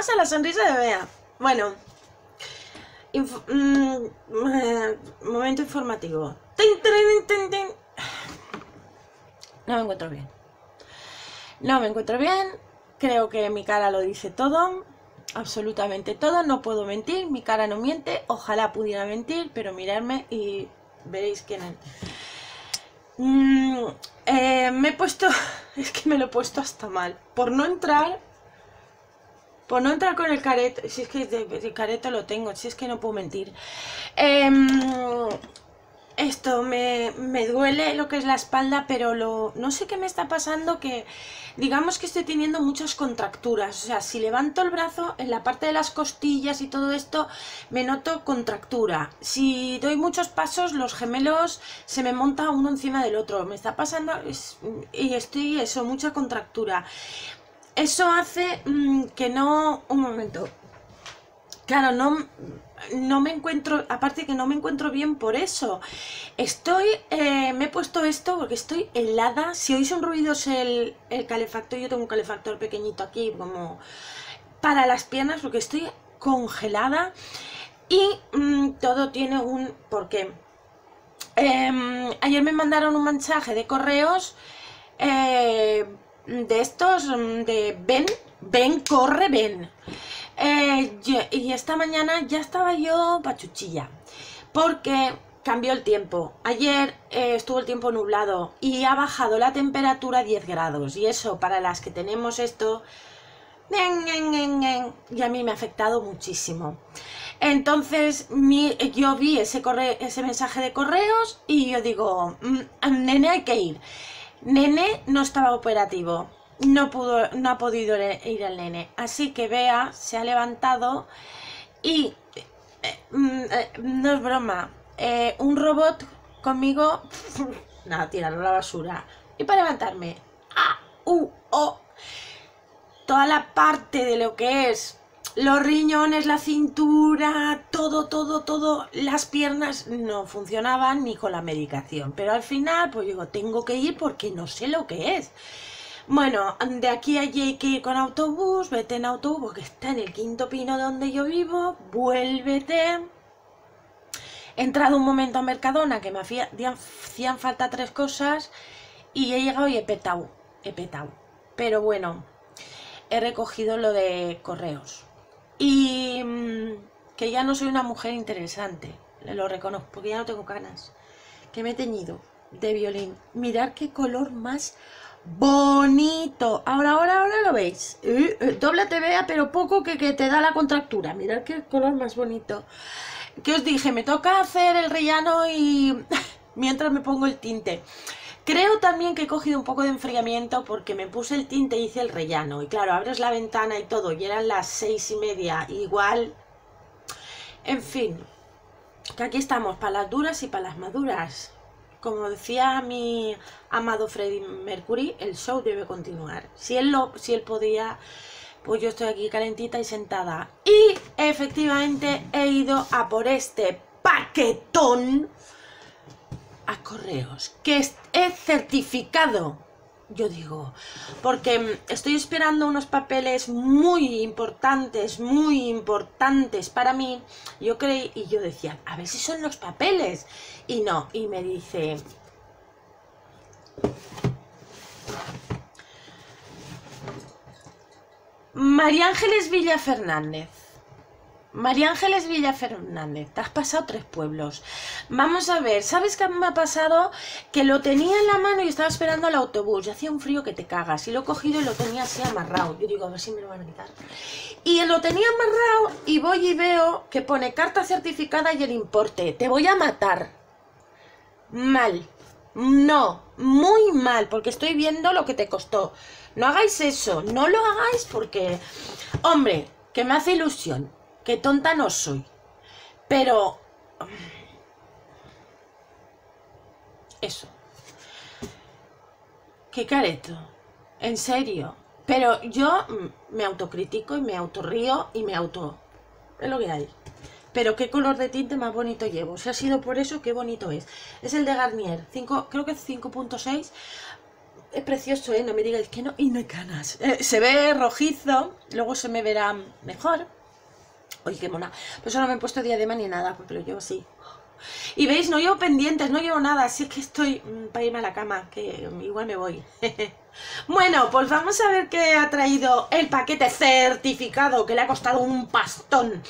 bienvenidas un día más a la sonrisa de Bea. Bueno, mm, momento informativo. No me encuentro bien. No me encuentro bien. Creo que mi cara lo dice todo. Absolutamente todo. No puedo mentir. Mi cara no miente. Ojalá pudiera mentir, pero mirarme y veréis quién es. Mm, eh, me he puesto. Es que me lo he puesto hasta mal. Por no entrar. Por no entrar con el careto. Si es que de- careto lo tengo. Si es que no puedo mentir. Em, esto me, me duele lo que es la espalda, pero lo, no sé qué me está pasando que digamos que estoy teniendo muchas contracturas. O sea, si levanto el brazo en la parte de las costillas y todo esto, me noto contractura. Si doy muchos pasos, los gemelos se me monta uno encima del otro. Me está pasando y estoy eso, mucha contractura. Eso hace mm, que no... Un momento. Claro, no, no me encuentro, aparte que no me encuentro bien por eso. Estoy, eh, me he puesto esto porque estoy helada. Si oís un ruido es el, el calefactor, yo tengo un calefactor pequeñito aquí como para las piernas porque estoy congelada y mm, todo tiene un porqué. Em, ayer me mandaron un mensaje de correos eh, de estos, mm, de ven, ven, corre, ven. Eh, y esta mañana ya estaba yo pachuchilla, porque cambió el tiempo. Ayer eh, estuvo el tiempo nublado y ha bajado la temperatura a 10 grados. Y eso, para las que tenemos esto, y a mí me ha afectado muchísimo. Entonces mi- yo vi ese, corre- ese mensaje de correos y yo digo, "Mm, nene hay que ir. Nene no estaba operativo, no, pudo, no ha podido ir el nene. Así que Bea se ha levantado y, eh, mm, eh, no es broma, eh, un robot conmigo, nada, tirarlo a la basura. Y para levantarme, ah, uh, oh, toda la parte de lo que es los riñones, la cintura, todo, todo, todo, las piernas no funcionaban ni con la medicación. Pero al final, pues digo, tengo que ir porque no sé lo que es. Bueno, de aquí a allí hay que ir con autobús, vete en autobús porque está en el quinto pino donde yo vivo, vuélvete. He entrado un momento a Mercadona que me hacía- hacían, hacían falta tres cosas y he llegado y he petado, he petado. Pero bueno, he recogido lo de correos. Y mm, que ya no soy una mujer interesante, lo reconozco, porque ya no tengo canas. Que me he teñido de violín. Mirad qué color más bonito. Ahora, ahora, ahora lo veis. Eh, eh, doble te vea, pero poco que, que te da la contractura. Mirad qué color más bonito. Que os dije, me toca hacer el rellano y mientras me pongo el tinte. Creo también que he cogido un poco de enfriamiento porque me puse el tinte y hice el rellano. Y claro, abres la ventana y todo, y eran las seis y media. Igual. En fin. Que aquí estamos, para las duras y para las maduras. Como decía mi amado Freddie Mercury, el show debe continuar. Si él lo, si él podía, pues yo estoy aquí calentita y sentada. Y efectivamente he ido a por este paquetón a correos que es certificado. Yo digo, porque mm, estoy esperando unos papeles muy importantes, muy importantes para mí. Yo creí y yo decía, a ver si son los papeles. Y no, y me dice, María Ángeles Villa Fernández. María Ángeles Villa Fernández, te has pasado tres pueblos. Vamos a ver, ¿sabes qué me ha pasado? Que lo tenía en la mano y estaba esperando al autobús. Y hacía un frío que te cagas. Y lo he cogido y lo tenía así amarrado. Yo digo, a ver si me lo van a quitar. Y lo tenía amarrado y voy y veo que pone carta certificada y el importe. Te voy a matar. Mal. No, muy mal, porque estoy viendo lo que te costó. No hagáis eso, no lo hagáis porque, hombre, que me hace ilusión, que tonta no soy. Pero... Eso. Qué careto. En serio. Pero yo mm, me autocritico y me autorrío y me auto... Es lo que hay. Pero qué color de tinte más bonito llevo. Si ha sido por eso, qué bonito es. Es el de Garnier. 5, creo que es 5.6. es precioso, ¿eh? No me digáis que no. Y no hay canas. Eh, se ve rojizo, luego se me verá mejor. Oye, qué mona. Pues ahora no me he puesto diadema ni nada, porque lo llevo así. Y veis, no llevo pendientes, no llevo nada, así que estoy mm, para irme a la cama, que igual me voy. bueno, pues vamos a ver qué ha traído el paquete certificado, que le ha costado un pastón.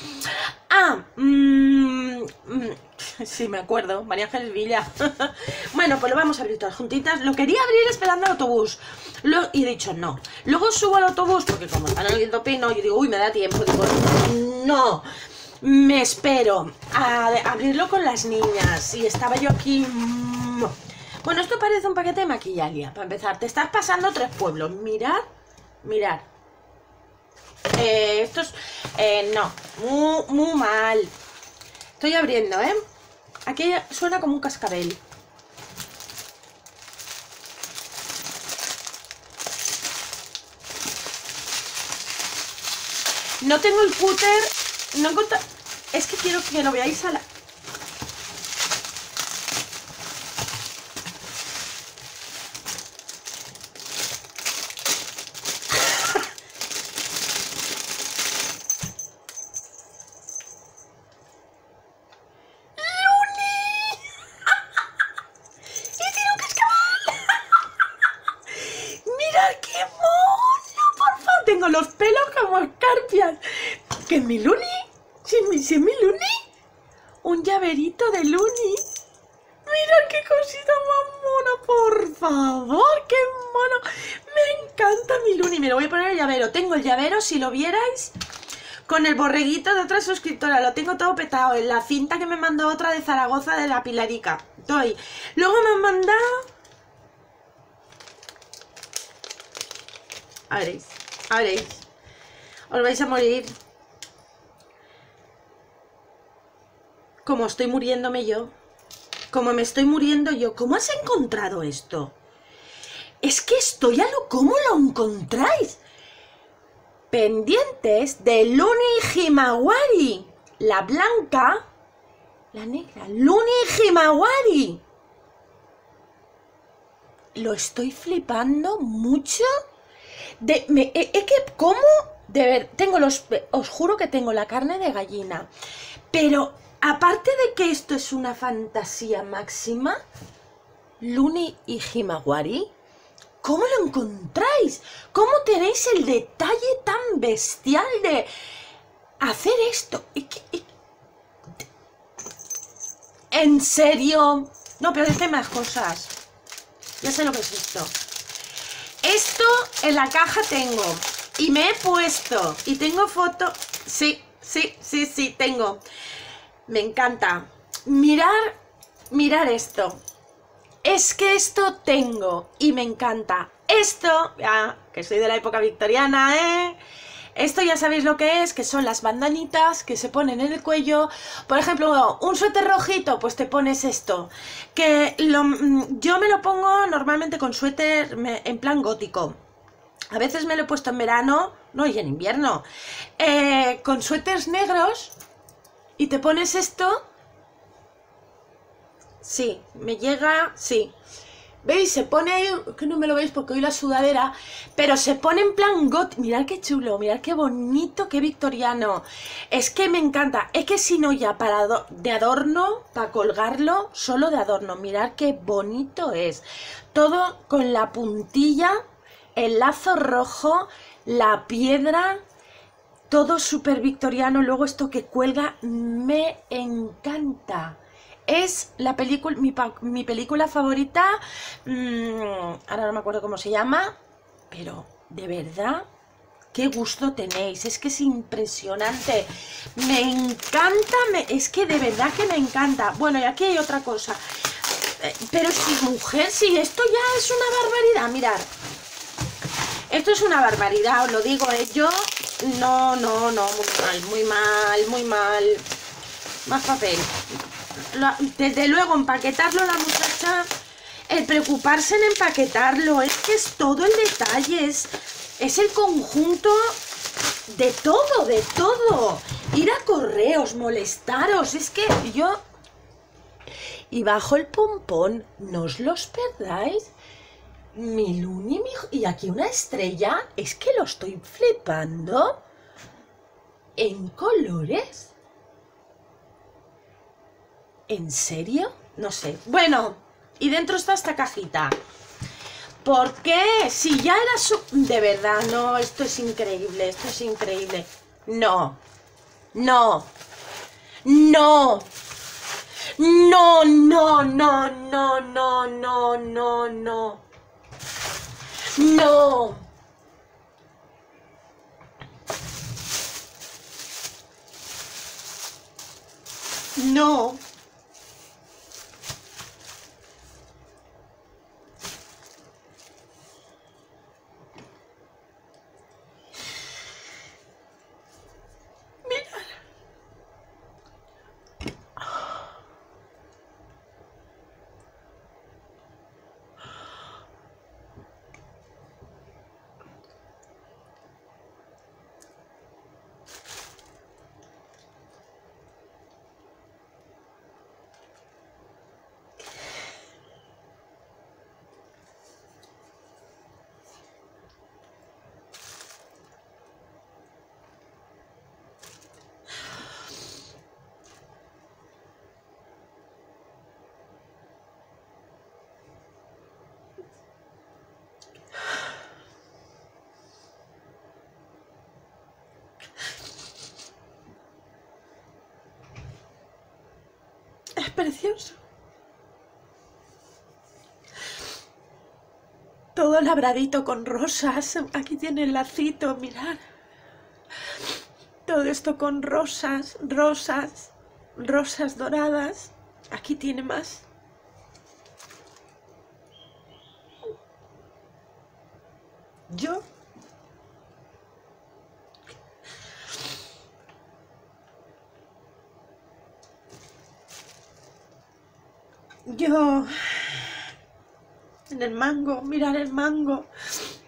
Ah, mmm, sí, me acuerdo, María Ángeles Villa. bueno, pues lo vamos a abrir todas juntitas. Lo quería abrir esperando el autobús. Y he dicho no. Luego subo al autobús, porque como están oliendo pino, yo digo, uy, me da tiempo. Digo, no me espero a abrirlo con las niñas. Y estaba yo aquí... Mm. Bueno, esto parece un paquete de maquillaje, para empezar. Te estás pasando tres pueblos. Mirad, mirad. Eh, esto es... Eh, no, muy, muy mal. Estoy abriendo, ¿eh? Aquí suena como un cascabel. No tengo el cúter no encontré... Es que quiero que lo veáis a la... tengo los pelos como escarpias. Que mi Luni ¿Sí mi Luni? Un llaverito de Luni. Mira qué cosita más mona, por favor, qué mono. Me encanta mi Luni. Me lo voy a poner el llavero. Tengo el llavero, si lo vierais, con el borreguito de otra suscriptora. Lo tengo todo petado. En la cinta que me mandó otra de Zaragoza de la Pilarica. Estoy. Luego me han mandado... A veréis, a veréis. Os vais a morir. como estoy muriéndome yo, como me estoy muriendo yo, ¿cómo has encontrado esto? Es que estoy a lo... ¿Cómo lo encontráis? Pendientes de Luni Himawari. La blanca, la negra. Luni Himawari. Lo estoy flipando mucho. De, me, es que, ¿cómo? Tengo los... Os juro que tengo la carne de gallina. Pero Aparte de que esto es una fantasía máxima, Luni y Himawari, ¿cómo lo encontráis? ¿Cómo tenéis el detalle tan bestial de hacer esto? ¿En serio? No, pero es más cosas. Ya sé lo que es esto. Esto en la caja tengo. Y me he puesto. Y tengo foto. Sí, sí, sí, sí, tengo. Me encanta. Mirar, mirar esto. Es que esto tengo y me encanta. Esto, ya, que soy de la época victoriana, ¿eh? Esto ya sabéis lo que es, que son las bandanitas que se ponen en el cuello. Por ejemplo, un suéter rojito, pues te pones esto. Que lo, mm, yo me lo pongo normalmente con suéter en plan gótico. A veces me lo he puesto en verano, no, y en invierno. Eh, con suéteres negros y te pones esto. Sí, me llega, sí. ¿Veis? Se pone, que no me lo veis porque hoy la sudadera, pero se pone en plan got. Mirad qué chulo, mirad qué bonito, qué victoriano. Es que me encanta. Es que si no ya para de adorno, para colgarlo, solo de adorno. Mirad qué bonito es. Todo con la puntilla, el lazo rojo, la piedra, todo súper victoriano. Luego esto que cuelga me encanta. Es la película, mi, película favorita, mm, ahora no me acuerdo cómo se llama, pero de verdad, qué gusto tenéis, es que es impresionante, me encanta, me, es que de verdad que me encanta. Bueno, y aquí hay otra cosa, eh, pero si mujer, si esto ya es una barbaridad, mirad, esto es una barbaridad, os lo digo, ¿eh? yo no, no, no, muy mal, muy mal, muy mal. Más papel. desde luego, empaquetarlo la muchacha, el preocuparse en empaquetarlo, es que es todo el detalle, es, es el conjunto de todo, de todo. Ir a correos, molestaros, es que yo... Y bajo el pompón, no os los perdáis. Mi luna y mi... Y aquí una estrella. Es que lo estoy flipando. En colores. ¿En serio? No sé. Bueno, y dentro está esta cajita. ¿Por qué? Si ya era su... De verdad, no, esto es increíble, esto es increíble. No, no, no, no, no, no, no, no, no, no, no. No. No. Precioso. Todo labradito con rosas. Aquí tiene el lacito, mirad. Todo esto con rosas, rosas, rosas doradas. Aquí tiene más. Yo yo en el mango, mirar el mango,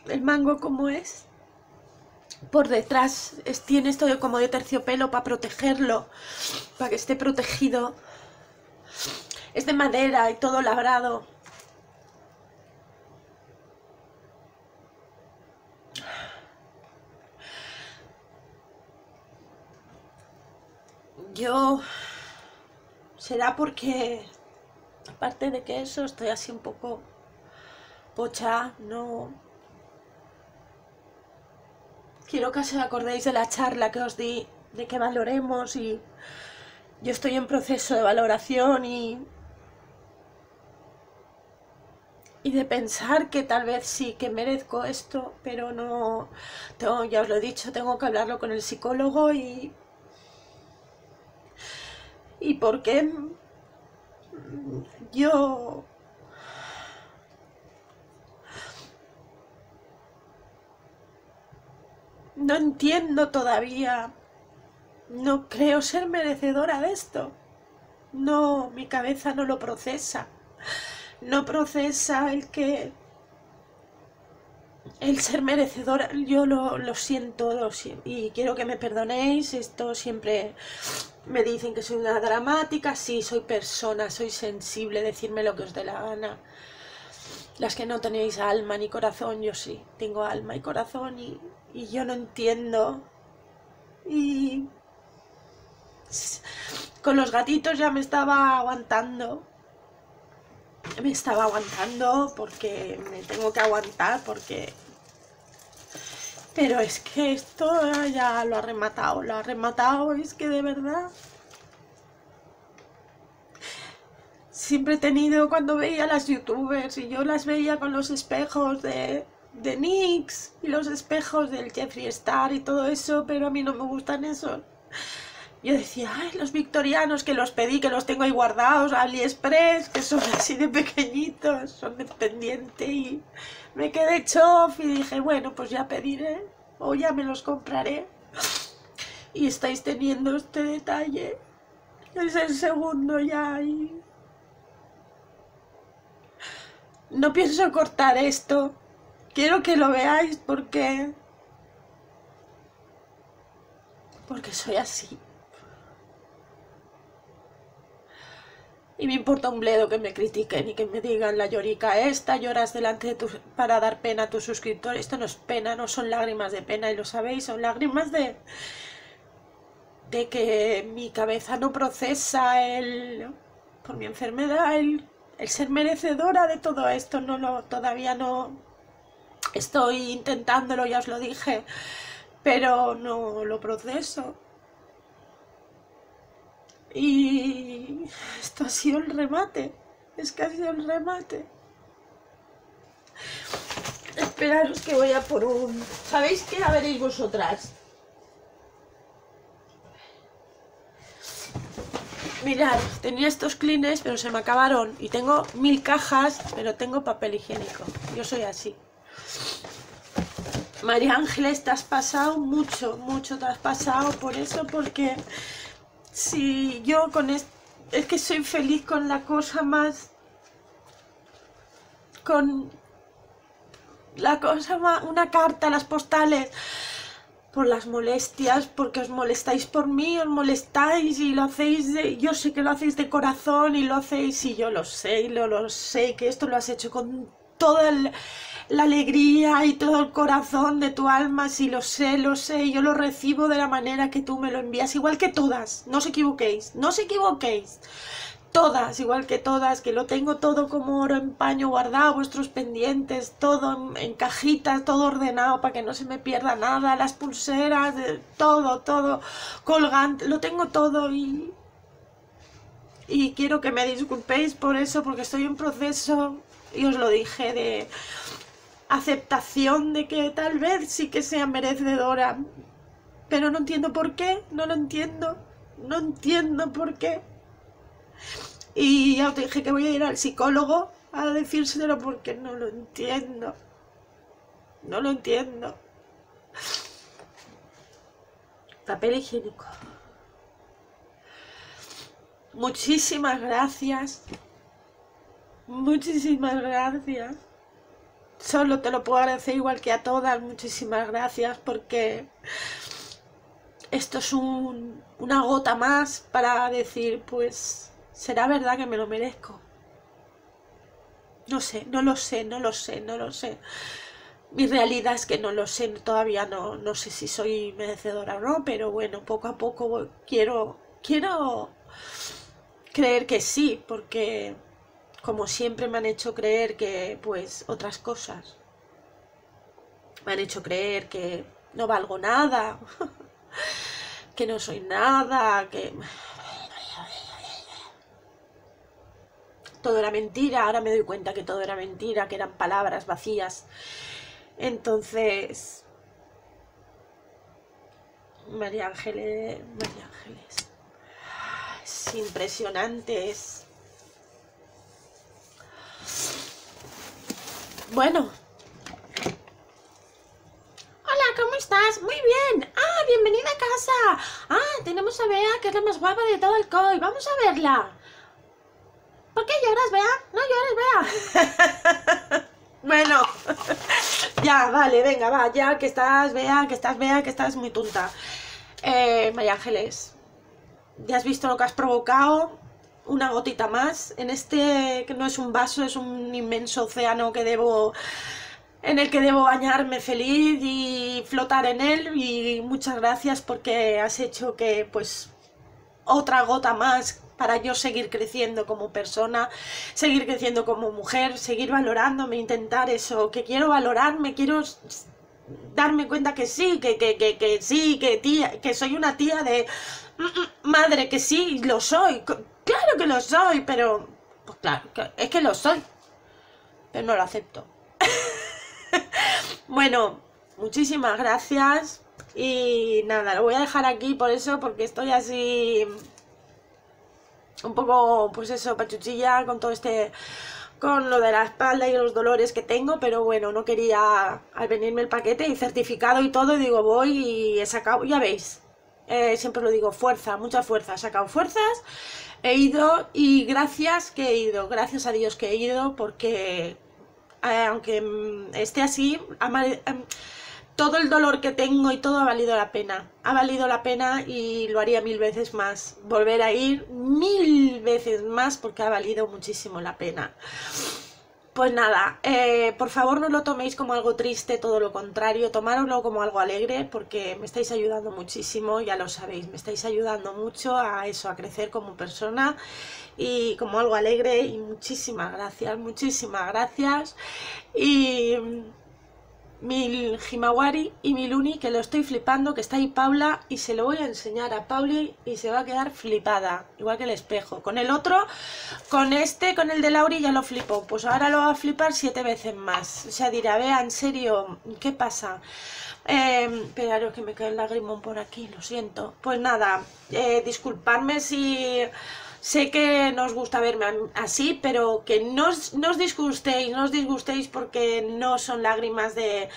el mango como es. Por detrás es, tiene esto como de terciopelo para protegerlo, para que esté protegido. Es de madera y todo labrado. Yo... Será porque aparte de que eso, estoy así un poco pocha, no... Quiero que os acordéis de la charla que os di, de que valoremos y yo estoy en proceso de valoración y... Y de pensar que tal vez sí que merezco esto, pero no... Tengo, ya os lo he dicho, tengo que hablarlo con el psicólogo y... ¿Y por qué yo no entiendo todavía, no creo ser merecedora de esto. No, mi cabeza no lo procesa. No procesa el que el ser merecedora, yo lo, lo siento y quiero que me perdonéis, esto siempre me dicen que soy una dramática, sí, soy persona, soy sensible, decirme lo que os dé la gana. Las que no tenéis alma ni corazón, yo sí, tengo alma y corazón y, y yo no entiendo. Y con los gatitos ya me estaba aguantando. Me estaba aguantando porque me tengo que aguantar porque pero es que esto ya lo ha rematado, lo ha rematado, es que de verdad... Siempre he tenido cuando veía a las youtubers y yo las veía con los espejos de, de NYX y los espejos del Jeffree Star y todo eso, pero a mí no me gustan esos. Yo decía, ay, los victorianos que los pedí, que los tengo ahí guardados, AliExpress, que son así de pequeñitos, son de pendiente y me quedé chof y dije, bueno, pues ya pediré o ya me los compraré. Y estáis teniendo este detalle. Es el segundo ya y... No pienso cortar esto. Quiero que lo veáis porque... Porque soy así. Y me importa un bledo que me critiquen y que me digan la llorica esta, lloras delante de tu, para dar pena a tus suscriptores. Esto no es pena, no son lágrimas de pena y lo sabéis, son lágrimas de de que mi cabeza no procesa el por mi enfermedad el, el ser merecedora de todo esto no lo todavía no estoy intentándolo ya os lo dije pero no lo proceso y esto ha sido el remate. Es que ha sido el remate. Esperaros que voy a por un... ¿Sabéis qué? A veréis vosotras. Mirad, tenía estos clines, pero se me acabaron. Y tengo mil cajas, pero tengo papel higiénico. Yo soy así. María Ángeles, te has pasado mucho, mucho te has pasado por eso, porque si yo con esto, es que soy feliz con la cosa más, con la cosa más, una carta, las postales, por las molestias, porque os molestáis por mí, os molestáis y lo hacéis de, yo sé que lo hacéis de corazón y lo hacéis y yo lo sé, y lo, lo sé, que esto lo has hecho con toda la alegría y todo el corazón de tu alma, si lo sé, lo sé, yo lo recibo de la manera que tú me lo envías, igual que todas, no os equivoquéis, no os equivoquéis, todas, igual que todas, que lo tengo todo como oro en paño guardado, vuestros pendientes, todo en, cajitas, todo ordenado para que no se me pierda nada, las pulseras, todo, todo, colgante, lo tengo todo y... Y quiero que me disculpéis por eso, porque estoy en proceso y os lo dije, de aceptación de que tal vez sí que sea merecedora, pero no entiendo por qué, no lo entiendo, no entiendo por qué. Y ya os dije que voy a ir al psicólogo a decírselo porque no lo entiendo. No lo entiendo. Papel higiénico. Muchísimas gracias Muchísimas gracias. Solo te lo puedo agradecer igual que a todas. Muchísimas gracias porque esto es un, una gota más para decir, pues, será verdad que me lo merezco. No sé, no lo sé, no lo sé, no lo sé. Mi realidad es que no lo sé, todavía no, no sé si soy merecedora o no, pero bueno, poco a poco quiero, quiero creer que sí, porque como siempre me han hecho creer que, pues, otras cosas. Me han hecho creer que no valgo nada, que no soy nada, que... Todo era mentira, ahora me doy cuenta que todo era mentira, que eran palabras vacías. Entonces... María Ángeles... María Ángeles... Es impresionante, es Bueno. Hola, ¿cómo estás? Muy bien. Ah, bienvenida a casa. Ah, tenemos a Bea, que es la más guapa de todo el COI. Vamos a verla. ¿Por qué lloras, Bea? No llores, Bea. bueno. ya, vale, venga, va. Ya que estás, Bea, que estás, Bea, que estás muy tonta. Eh, María Ángeles, ya has visto lo que has provocado una gotita más en este que no es un vaso, es un inmenso océano que debo en el que debo bañarme feliz y flotar en él. Y muchas gracias porque has hecho que pues otra gota más para yo seguir creciendo como persona, seguir creciendo como mujer, seguir valorándome, intentar eso, que quiero valorarme, quiero darme cuenta que sí, que, que, que, que sí, que tía, que soy una tía de mm, mm, madre, que sí, lo soy, Claro que lo soy, pero... Pues claro, es que lo soy. Pero no lo acepto. bueno, muchísimas gracias. Y nada, lo voy a dejar aquí por eso, porque estoy así... Un poco, pues eso, pachuchilla con todo este con lo de la espalda y los dolores que tengo, pero bueno, no quería al venirme el paquete y certificado y todo, digo, voy y he sacado, ya veis, eh, siempre lo digo, fuerza, mucha fuerza, he sacado fuerzas he ido y gracias que he ido, gracias a Dios que he ido porque eh, aunque mm, esté así, em, todo el dolor que tengo y todo ha valido la pena. Ha valido la pena y lo haría mil veces más. Volver a ir mil veces más porque ha valido muchísimo la pena. Pues nada, eh, por favor no lo toméis como algo triste, todo lo contrario, tomároslo como algo alegre porque me estáis ayudando muchísimo, ya lo sabéis, me estáis ayudando mucho a eso, a crecer como persona y como algo alegre y muchísimas gracias, muchísimas gracias. Y mi Himawari y mi Luni, que lo estoy flipando, que está ahí Paula, y se lo voy a enseñar a Pauli y se va a quedar flipada, igual que el espejo. Con el otro, con este, con el de Lauri ya lo flipo, pues ahora lo va a flipar siete veces más. O sea, dirá, vea, en serio, ¿qué pasa? Eh, esperaros que me cae el lagrimón por aquí, lo siento. Pues nada, eh, disculparme si Sé que no os gusta verme así, pero que no os, no os disgustéis, no os disgustéis porque no son lágrimas de,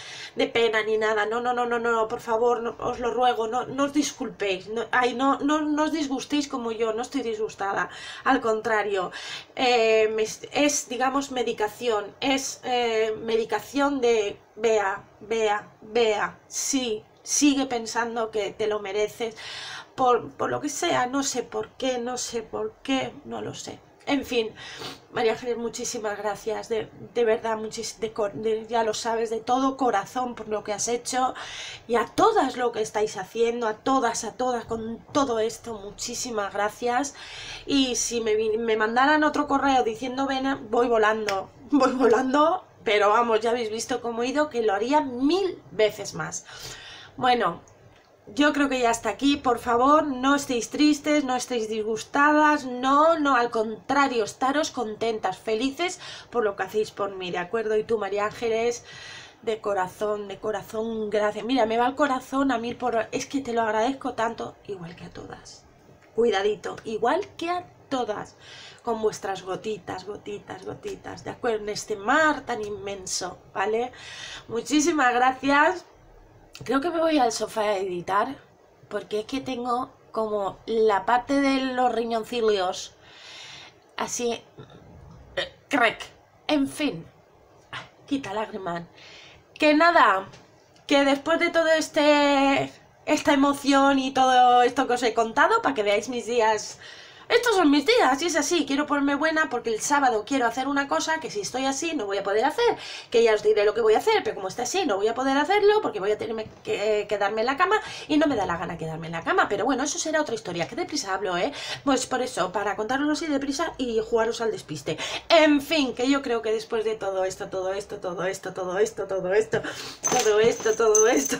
pena ni nada. No, no, no, no, no, por favor, os lo ruego, no, no os disculpéis. No, ay, no, no, no os disgustéis como yo, no estoy disgustada. Al contrario, eh, es, digamos, medicación. Es eh, medicación de vea, vea, vea, sí, sigue pensando que te lo mereces por, lo que sea, no sé por qué, no sé por qué, no lo sé. En fin, María Ángeles, muchísimas gracias, de, verdad, de, ya lo sabes, de todo corazón por lo que has hecho y a todas lo que estáis haciendo, a todas, a todas, con todo esto, muchísimas gracias. Y si me, me mandaran otro correo diciendo ven, voy volando, voy volando, pero vamos, ya habéis visto cómo he ido, que lo haría mil veces más. Bueno, yo creo que ya está aquí. Por favor, no estéis tristes, no estéis disgustadas. No, no, al contrario, estaros contentas, felices por lo que hacéis por mí, ¿de acuerdo? Y tú, María Ángeles, de corazón, de corazón, gracias. Mira, me va el corazón a mil por... Es que te lo agradezco tanto, igual que a todas. Cuidadito, igual que a todas. Con vuestras gotitas, gotitas, gotitas, ¿de acuerdo? En este mar tan inmenso, ¿vale? Muchísimas gracias Creo que me voy al sofá a editar, porque es que tengo como la parte de los riñoncilios así... Crack. En fin. Quita lágrimas. Que nada, que después de todo este... Esta emoción y todo esto que os he contado, para que veáis mis días estos son mis días y es así, quiero ponerme buena porque el sábado quiero hacer una cosa que si estoy así no voy a poder hacer, que ya os diré lo que voy a hacer, pero como está así no voy a poder hacerlo porque voy a tener que eh, quedarme en la cama y no me da la gana quedarme en la cama, pero bueno, eso será otra historia, que deprisa hablo, ¿eh? Pues por eso, para contarlo así deprisa y jugaros al despiste. En fin, que yo creo que después de todo esto, todo esto, todo esto, todo esto, todo esto, todo esto, todo esto,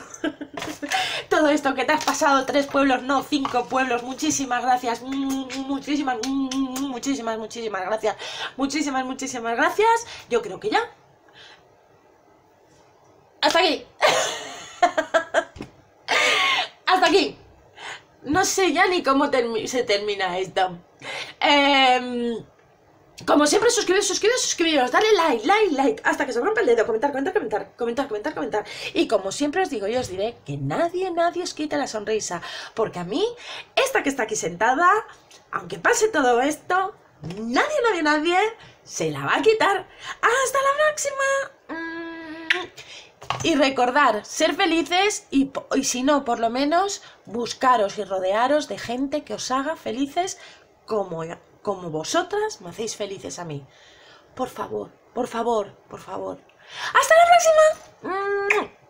todo esto que te has pasado, tres pueblos, no, cinco pueblos, muchísimas gracias, muchísimas, muchísimas, muchísimas gracias. Muchísimas, muchísimas gracias. Yo creo que ya. Hasta aquí. Hasta aquí. No sé ya ni cómo se termina esto. Eh, como siempre, suscribiros, suscribiros, suscribiros, dale like, like, like, hasta que se rompa el dedo, comentar, comentar, comentar, comentar, comentar, comentar. Y como siempre os digo, yo os diré que nadie, nadie os quite la sonrisa, porque a mí, esta que está aquí sentada, aunque pase todo esto, nadie, nadie, nadie se la va a quitar. ¡Hasta la próxima! Y recordar, ser felices y, y si no, por lo menos, buscaros y rodearos de gente que os haga felices como como vosotras me hacéis felices a mí. Por favor, por favor, por favor. ¡Hasta la próxima!